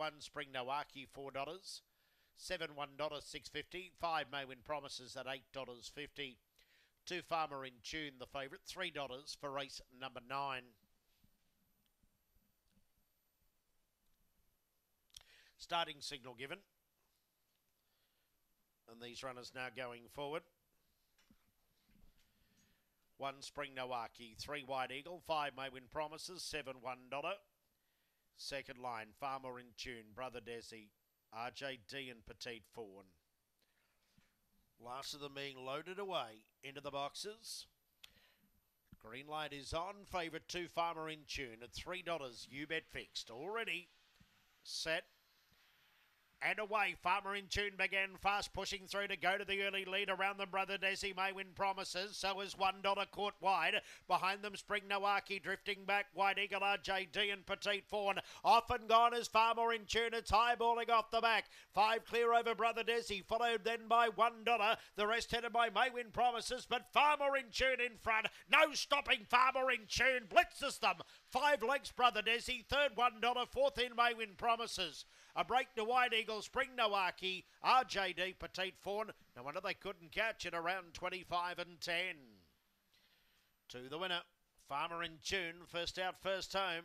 One Spring Nowaki, $4. Seven, $1, six fifty. Five Maywin Promises at $8.50. Two Farmer in Tune, the favourite, $3 for race number nine. Starting signal given. And these runners now going forward. One Spring Nowaki, three White Eagle, five Maywin Promises, seven one dollar. Second line, Farmer in Tune, Brother Desi, RJD and Petite Fawn. Last of them being loaded away into the boxes. Green light is on. Favourite two Farmer in Tune at three dollars. UBET fixed. Already set and away. Farmer in tune began fast, pushing through to go to the early lead. Around them, Brother Desi Maywin Promises. So is $1 caught wide. Behind them, Spring Nowaki drifting back. White Eagle, RJD and Petite Fawn. Off and gone is Farmer in tune. It's highballing off the back. Five clear over Brother Desi, followed then by $1. The rest headed by Maywin Promises, but Farmer in tune in front. No stopping Farmer in tune. Blitzes them. Five legs, Brother Desi. Third $1. Fourth in Maywin Promises. A break to White Eagle, Spring Nowaki, RJD, Petite Fawn. No wonder they couldn't catch it around 25 and 10. To the winner, Farmer in Tune, first out, first home.